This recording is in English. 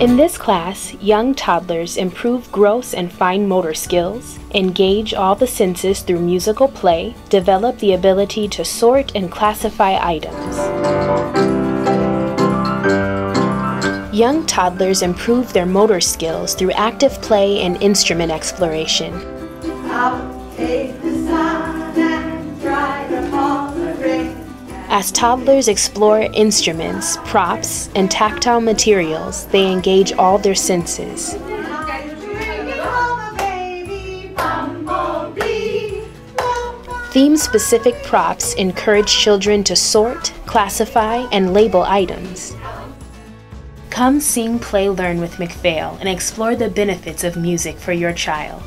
In this class, young toddlers improve gross and fine motor skills, engage all the senses through musical play, develop the ability to sort and classify items. Young toddlers improve their motor skills through active play and instrument exploration. As toddlers explore instruments, props, and tactile materials, they engage all their senses. Theme specific props encourage children to sort, classify, and label items. Come sing, play, learn with MacPhail and explore the benefits of music for your child.